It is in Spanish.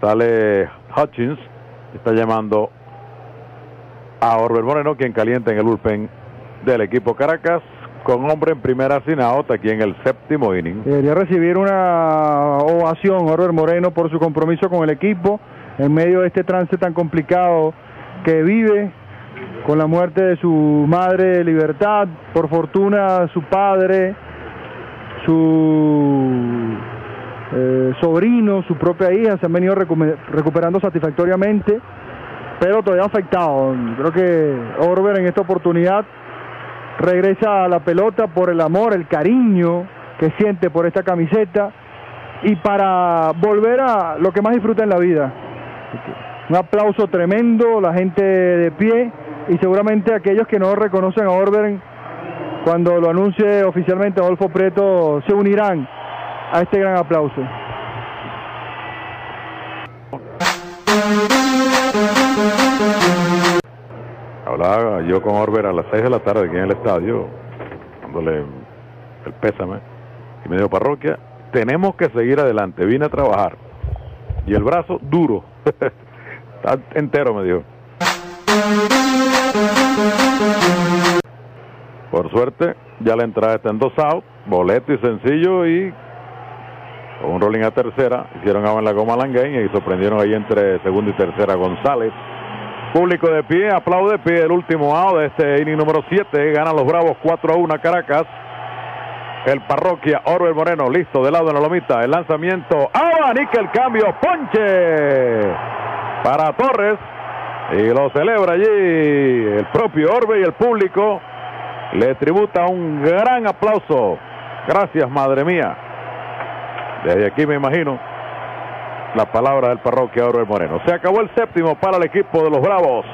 Sale Hutchins, está llamando a Orbel Moreno, quien calienta en el bullpen del equipo Caracas, con hombre en primera sin out aquí en el séptimo inning. Debería recibir una ovación Orbel Moreno por su compromiso con el equipo en medio de este trance tan complicado que vive con la muerte de su madre de libertad, por fortuna su padre, su eh, sobrino, su propia hija se han venido recuperando satisfactoriamente, pero todavía afectado. Creo que Orber en esta oportunidad regresa a la pelota por el amor, el cariño que siente por esta camiseta y para volver a lo que más disfruta en la vida. Un aplauso tremendo, la gente de pie y seguramente aquellos que no reconocen a Orber cuando lo anuncie oficialmente Adolfo Preto se unirán a este gran aplauso. Hablaba yo con Orber a las 6 de la tarde aquí en el estadio, dándole el pésame, y me dijo, parroquia, tenemos que seguir adelante, vine a trabajar. Y el brazo duro, entero, me dijo. Por suerte, ya la entrada está en dos out, boleto y sencillo y un rolling a tercera, hicieron agua en la goma Langueña y sorprendieron ahí entre segunda y tercera González. Público de pie, aplaude pie el último out de este inning número 7. Ganan los Bravos 4 a 1 a Caracas. El parroquia Orbel Moreno, listo de lado en la lomita. El lanzamiento, abanica el cambio, ponche para Torres. Y lo celebra allí el propio Orbe y el público le tributa un gran aplauso. Gracias, madre mía. Desde aquí me imagino la palabra del parroquia Orbe Moreno. Se acabó el séptimo para el equipo de los Bravos.